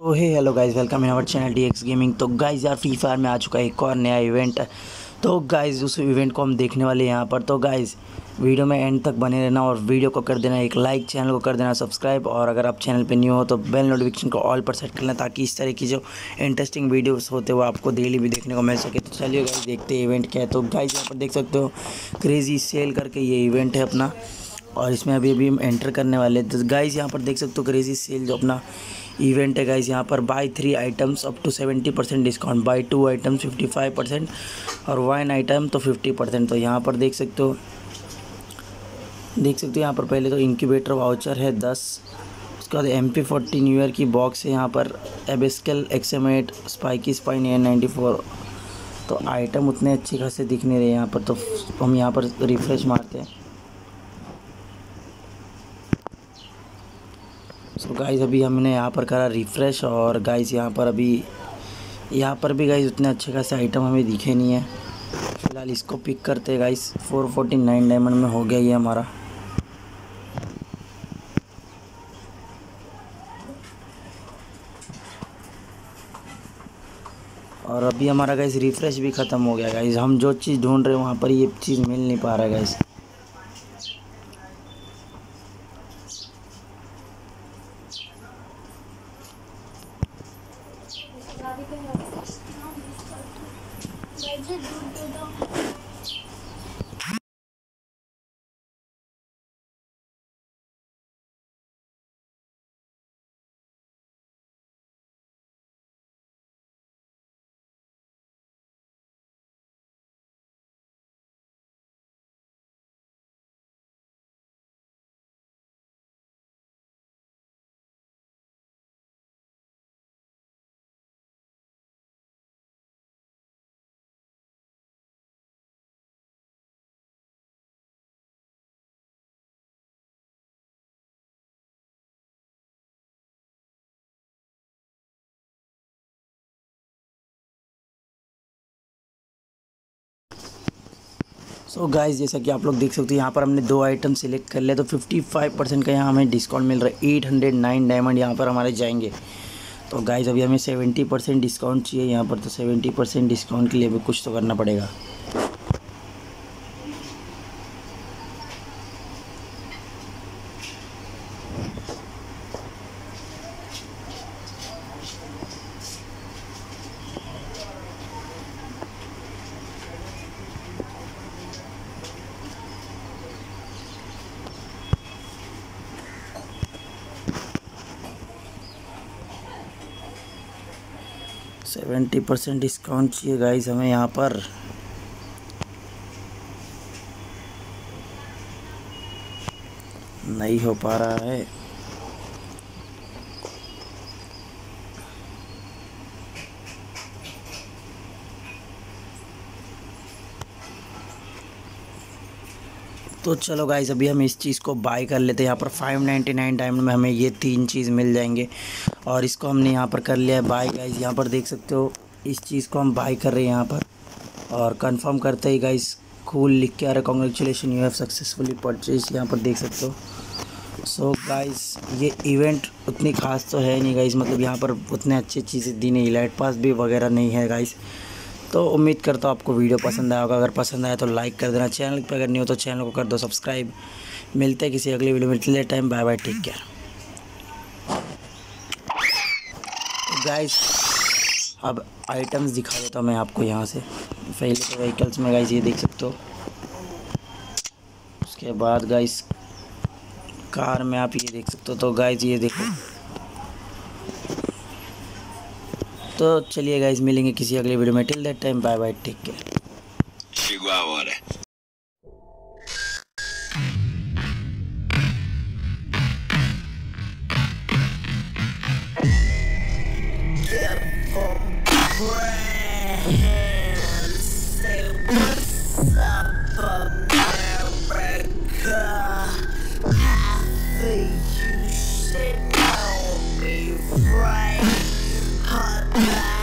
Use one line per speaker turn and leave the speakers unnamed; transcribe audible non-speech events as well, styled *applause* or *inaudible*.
O hey hello guys welcome in our channel D X gaming तो guys यार Free Fire में आ चुका है एक और नया इवेंट तो गाइस उस इवेंट को हम देखने वाले हैं यहाँ पर. तो गाइस वीडियो में एंड तक बने रहना और वीडियो को कर देना, एक लाइक चैनल को कर देना सब्सक्राइब और अगर आप चैनल पे न्यू हो तो बेल नोटिफिकेशन को ऑल पर सेट कर लेना ताकि इस तरह की जो इंटरेस्टिंग वीडियोस होते हैं, वो आपको डेली भी देखने को मिल सके. तो चलिए गाइस देखते हैं इवेंट क्या है. तो गाइज़ यहाँ पर देख सकते हो क्रेजी सेल करके ये इवेंट है अपना. और इसमें अभी अभी हम एंटर करने वाले हैं। तो गाइस यहाँ पर देख सकते हो क्रेजी सेल जो अपना इवेंट है गाइस यहाँ पर buy three items up to seventy percent discount buy two items fifty five percent और वन आइटम तो फिफ्टी परसेंट तो यहाँ पर देख सकते हो, देख सकते हो यहाँ पर पहले तो इंक्यूबेटर वाउचर है दस, उसके बाद M P forty new year की बॉक्स है यहाँ पर abyssal XM eight spiky spine N ninety four तो आइटम उतने अच्छे खासे दिख नहीं रहे यहाँ पर तो हम यहाँ पर रिफ़्रेश मारते हैं। सो so गाइस अभी हमने यहाँ पर करा रिफ़्रेश और गाइस यहाँ पर अभी यहाँ पर भी गाइस उतने अच्छे खासे आइटम हमें दिखे नहीं है। फ़िलहाल इसको पिक करते हैं guys four forty nine diamond में हो गया ये हमारा। और अभी हमारा गाइस रिफ़्रेश भी ख़त्म हो गया गाइस हम जो चीज़ ढूंढ रहे हैं, वहाँ पर ये चीज़ मिल नहीं पा रहा है 你知不知道 सो so गाइस जैसा कि आप लोग देख सकते हो, यहाँ पर हमने दो आइटम सेलेक्ट कर लिया। तो 55 परसेंट का यहाँ हमें डिस्काउंट मिल रहा है। 809 डायमंड यहाँ पर हमारे जाएँगे। तो गाइस अभी हमें 70 परसेंट डिस्काउंट चाहिए। यहाँ पर तो 70 परसेंट डिस्काउंट के लिए भी कुछ तो करना पड़ेगा। सेवेंटी परसेंट डिस्काउंट चाहिए गाइस हमें यहाँ पर। नहीं हो पा रहा है। तो चलो गाइज़ अभी हम इस चीज़ को बाय कर लेते हैं। यहाँ पर फाइव नाइन्टी नाइन डायमंड में हमें ये तीन चीज़ मिल जाएँगे। और इसको हमने यहाँ पर कर लिया है बाय गाइज़ यहाँ पर देख सकते हो, इस चीज़ को हम बाय कर रहे हैं यहाँ पर। और कंफर्म करते ही गाइज़ कूल लिख के आ रहा है। Congratulation you have successfully purchase यहाँ पर देख सकते हो। सो so गाइस ये इवेंट उतनी खास तो है नहीं गाइस मतलब यहाँ पर उतने अच्छी चीज़ें दी नहीं। लाइट पास भी वगैरह नहीं है गाइस तो उम्मीद करता हूँ आपको वीडियो पसंद आया होगा। अगर पसंद आया तो लाइक कर देना चैनल पर। अगर नहीं हो तो चैनल को कर दो सब्सक्राइब मिलते हैं किसी अगली वीडियो में। Till time bye bye take care guys अब आइटम्स दिखा देता हूँ मैं आपको यहाँ से। पहले तो व्हीकल्स में गाइस ये देख सकते हो। उसके बाद गाइस कार में आप ये देख सकते हो। तो गाइस ये देखो। तो चलिए गाइज़ मिलेंगे किसी अगले वीडियो में. Till that time bye bye take care
South America,
Yeah. *laughs*